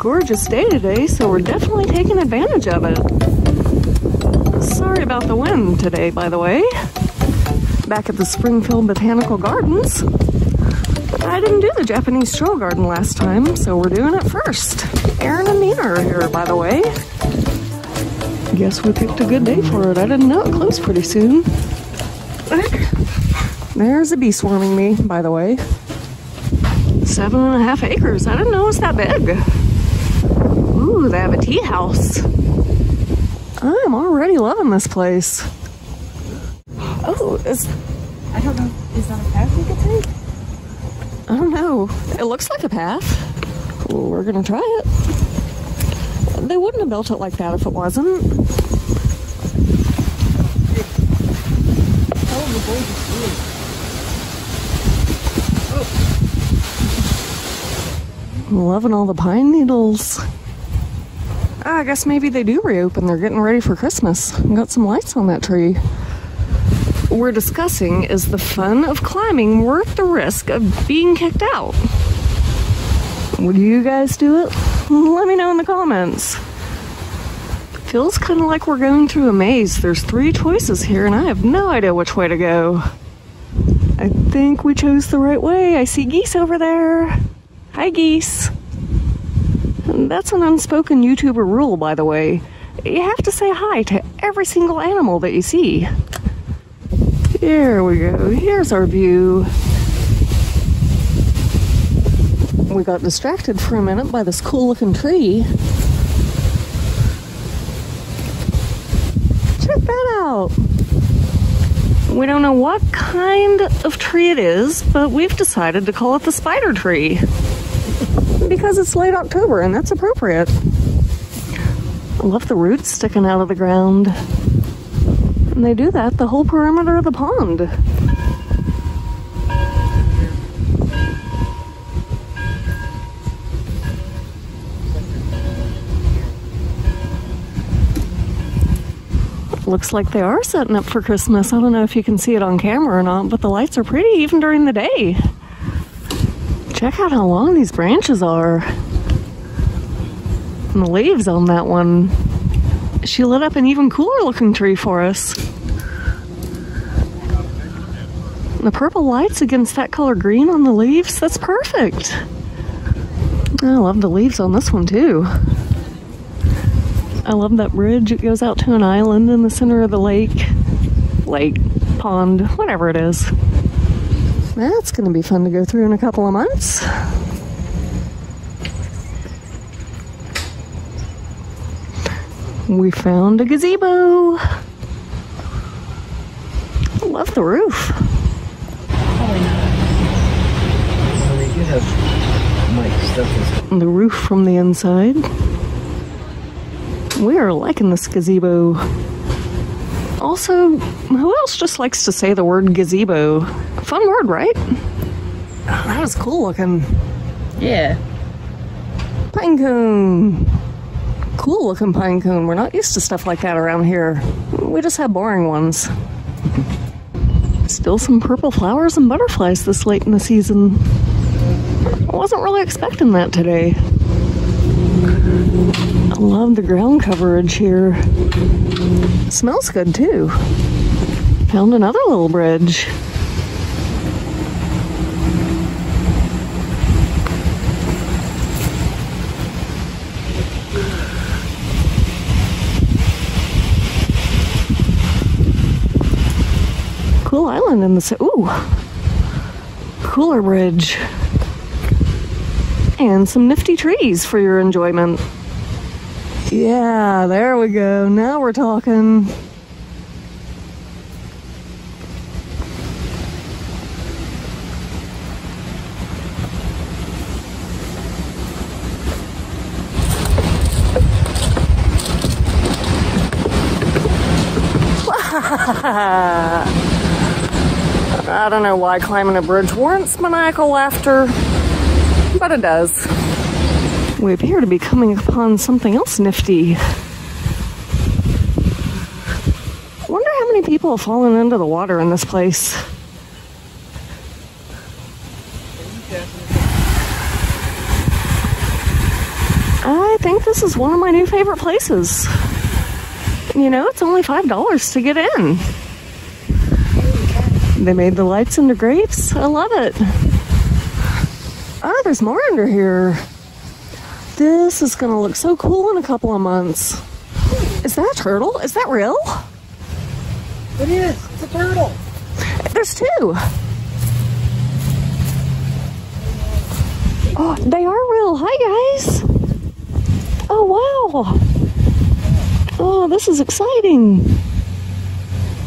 gorgeous day today, so we're definitely taking advantage of it. Sorry about the wind today, by the way. Back at the Springfield Botanical Gardens. I didn't do the Japanese Stroll Garden last time, so we're doing it first. Aaron and Nina are here, by the way. Guess we picked a good day for it. I didn't know it closed pretty soon. There's a bee swarming me, by the way. Seven and a half acres. I didn't know it was that big. Ooh, they have a tea house. I'm already loving this place. Oh, is I don't know. Is that a path we could take? I don't know. It looks like a path. We're gonna try it. They wouldn't have built it like that if it wasn't. Oh, are Loving all the pine needles. Ah, I guess maybe they do reopen. They're getting ready for Christmas. Got some lights on that tree. We're discussing is the fun of climbing worth the risk of being kicked out? Would you guys do it? Let me know in the comments. Feels kind of like we're going through a maze. There's three choices here, and I have no idea which way to go. I think we chose the right way. I see geese over there. Hi, geese. That's an unspoken YouTuber rule, by the way. You have to say hi to every single animal that you see. Here we go. Here's our view. We got distracted for a minute by this cool looking tree. Check that out. We don't know what kind of tree it is, but we've decided to call it the spider tree because it's late October and that's appropriate. I love the roots sticking out of the ground. And they do that the whole perimeter of the pond. Looks like they are setting up for Christmas. I don't know if you can see it on camera or not, but the lights are pretty even during the day. Check out how long these branches are. And the leaves on that one. She lit up an even cooler looking tree for us. The purple lights against that color green on the leaves, that's perfect. I love the leaves on this one too. I love that bridge. It goes out to an island in the center of the lake. Lake, pond, whatever it is. That's going to be fun to go through in a couple of months. We found a gazebo. I love the roof. Well, they do have mic stuff The roof from the inside. We are liking this gazebo. Also, who else just likes to say the word gazebo? Fun word, right? That was cool looking. Yeah. Pine cone. Cool looking pine cone. We're not used to stuff like that around here. We just have boring ones. Still some purple flowers and butterflies this late in the season. I wasn't really expecting that today. I love the ground coverage here. Smells good too. Found another little bridge. Cool island in the ooh, cooler bridge, and some nifty trees for your enjoyment. Yeah, there we go. Now we're talking. I don't know why climbing a bridge warrants maniacal laughter, but it does. We appear to be coming upon something else nifty. Wonder how many people have fallen into the water in this place. I think this is one of my new favorite places. You know, it's only $5 to get in. They made the lights into grapes. I love it. Oh, there's more under here. This is gonna look so cool in a couple of months. Is that a turtle? Is that real? It is. It's a turtle. There's two. Oh, they are real. Hi, guys. Oh, wow. Oh, this is exciting.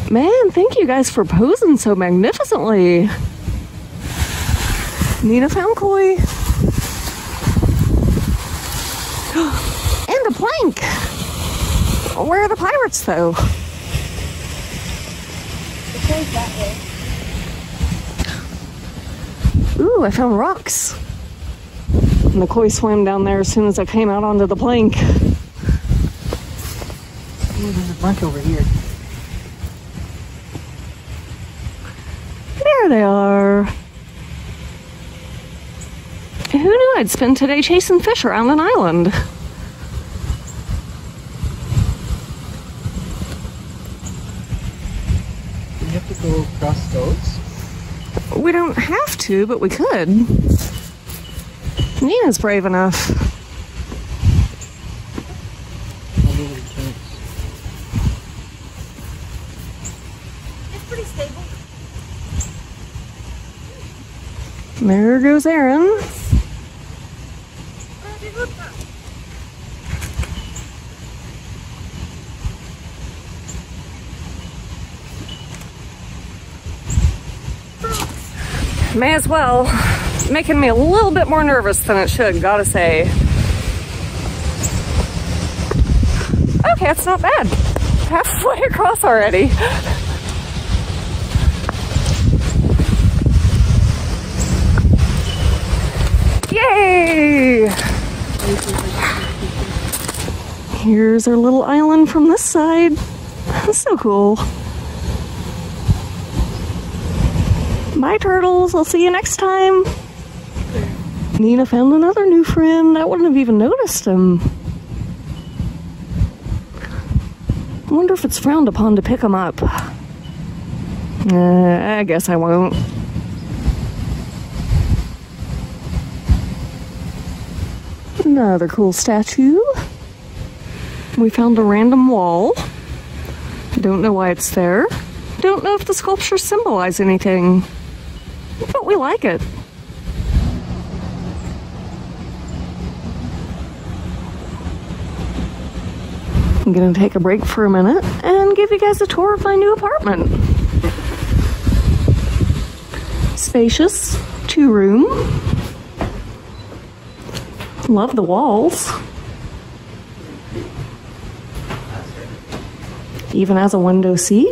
Man, thank you guys for posing so magnificently. Nina found koi. And a plank. Where are the pirates, though? It goes that way. Ooh, I found rocks. And the koi swam down there as soon as I came out onto the plank. Ooh, there's a bunch over here. There they are. Who knew I'd spend today chasing fish around an island? We have to go across those? We don't have to, but we could. Nina's brave enough. I'll give it a chance. It's pretty stable. There goes Aaron. May as well. It's Making me a little bit more nervous than it should, gotta say. Okay, it's not bad. Halfway across already. Here's our little island from this side. So cool. Bye, turtles. I'll see you next time. Nina found another new friend. I wouldn't have even noticed him. I wonder if it's frowned upon to pick him up. Uh, I guess I won't. Another cool statue. We found a random wall. Don't know why it's there. Don't know if the sculptures symbolize anything. But we like it. I'm gonna take a break for a minute and give you guys a tour of my new apartment. Spacious, two room, Love the walls. Even has a window seat.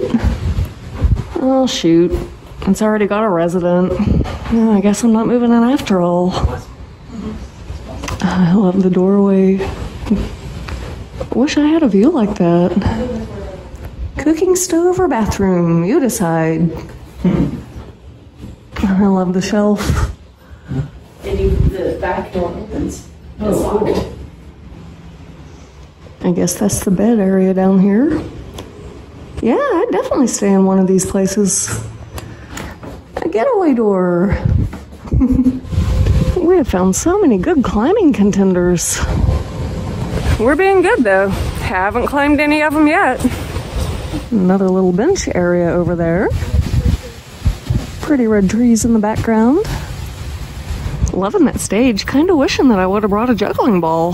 Oh, shoot. It's already got a resident. I guess I'm not moving in after all. Ah, I love the doorway. Wish I had a view like that. Cooking stove or bathroom, you decide. I love the shelf. And you, the back door opens. Oh, it's locked. I guess that's the bed area down here. Yeah, I'd definitely stay in one of these places. A getaway door. we have found so many good climbing contenders. We're being good though. Haven't climbed any of them yet. Another little bench area over there. Pretty red trees in the background. Loving that stage. Kind of wishing that I would have brought a juggling ball.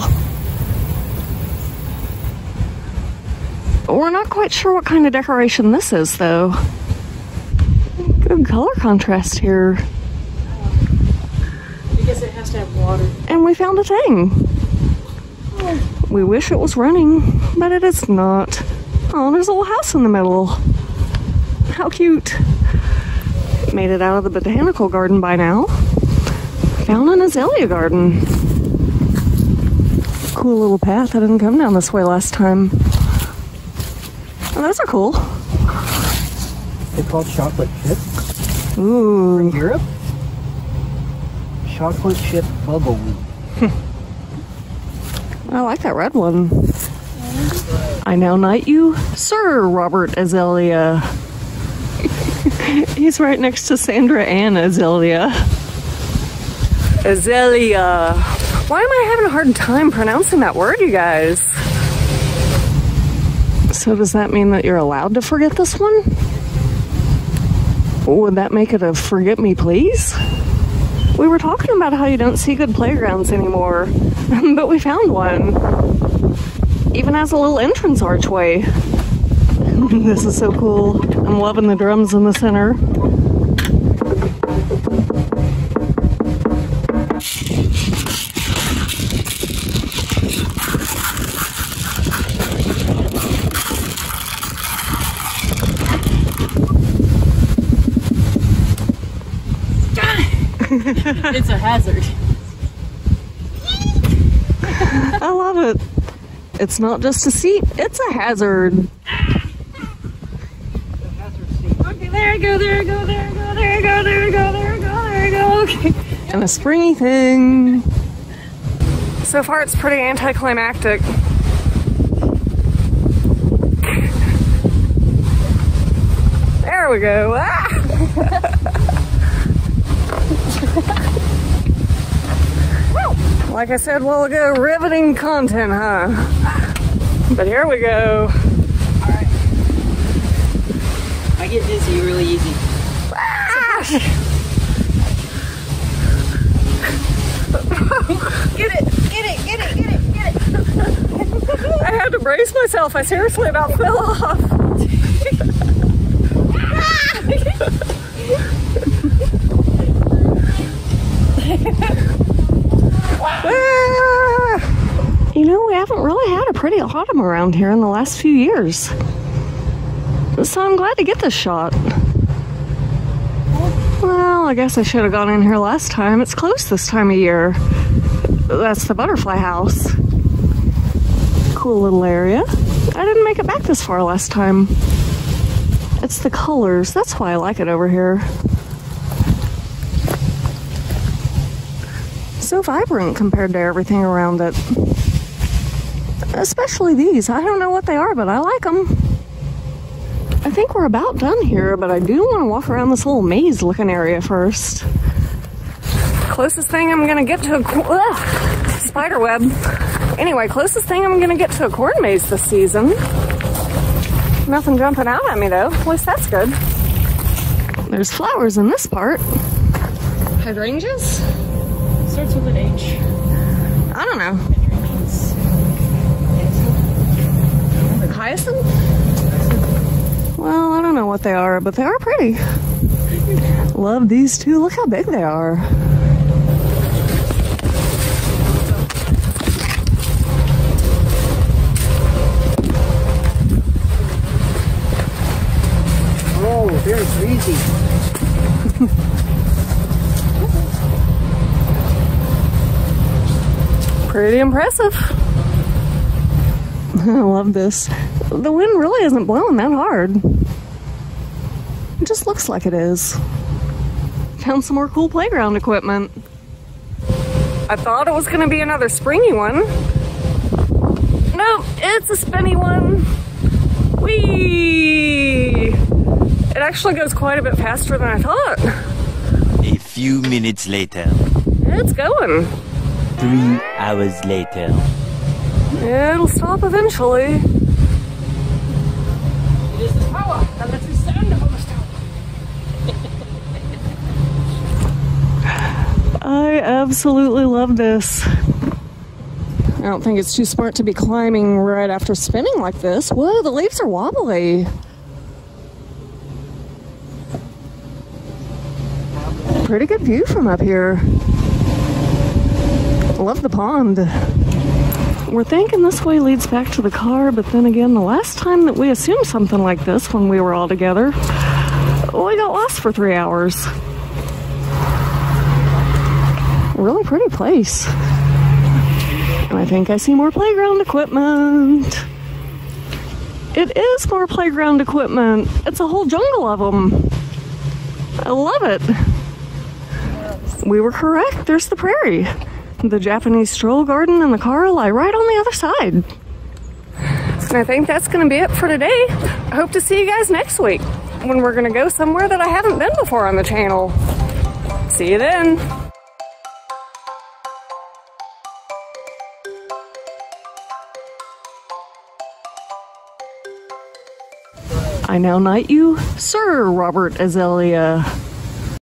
We're not quite sure what kind of decoration this is, though. Good color contrast here. Because it has to have water. And we found a thing. We wish it was running, but it is not. Oh, there's a little house in the middle. How cute. Made it out of the botanical garden by now. Found an azalea garden. Cool little path. I didn't come down this way last time. Oh, those are cool. They're called chocolate chip. Ooh. From Europe? Chocolate chip bugleweed. I like that red one. I now knight you, Sir Robert Azalea. He's right next to Sandra Ann Azalea. Azalea. Why am I having a hard time pronouncing that word, you guys? So does that mean that you're allowed to forget this one? Oh, would that make it a forget me please? We were talking about how you don't see good playgrounds anymore, but we found one. Even has a little entrance archway. this is so cool. I'm loving the drums in the center. It's a hazard. I love it. It's not just a seat, it's a hazard. Okay, there I go, there I go, there I go, there I go, there I go, there I go, there I go. Okay. And a springy thing. So far, it's pretty anticlimactic. There we go. Ah! like I said a while ago, riveting content, huh? But here we go. I get dizzy really easy. Get it, get it, get it, get it, get it. I had to brace myself. I seriously about fell off. Ah! You know, we haven't really had a pretty autumn around here in the last few years. So I'm glad to get this shot. Well, I guess I should have gone in here last time. It's closed this time of year. That's the butterfly house. Cool little area. I didn't make it back this far last time. It's the colors. That's why I like it over here. So vibrant compared to everything around it. Especially these. I don't know what they are, but I like them. I think we're about done here, but I do want to walk around this little maze looking area first. Closest thing I'm gonna get to a ugh, spider web. Anyway, closest thing I'm gonna get to a corn maze this season. Nothing jumping out at me though. At least that's good. There's flowers in this part. Hydrangeas? Starts with an H. I don't know. Means Hyacinth? Well, I don't know what they are, but they are pretty. Love these two. Look how big they are. Oh, very breezy. Pretty impressive. I love this. The wind really isn't blowing that hard. It just looks like it is. Found some more cool playground equipment. I thought it was going to be another springy one. Nope, it's a spinny one. Whee! It actually goes quite a bit faster than I thought. A few minutes later, It's going. Three hours later. It'll stop eventually. it is the power that lets me stand on the stone. I absolutely love this. I don't think it's too smart to be climbing right after spinning like this. Whoa, the leaves are wobbly. Pretty good view from up here. Love the pond. We're thinking this way leads back to the car, but then again, the last time that we assumed something like this when we were all together, we got lost for three hours really pretty place. And I think I see more playground equipment. It is more playground equipment. It's a whole jungle of them. I love it. We were correct. There's the prairie. The Japanese stroll garden and the car lie right on the other side. And I think that's going to be it for today. I hope to see you guys next week when we're going to go somewhere that I haven't been before on the channel. See you then. I now knight you, Sir Robert Azelia.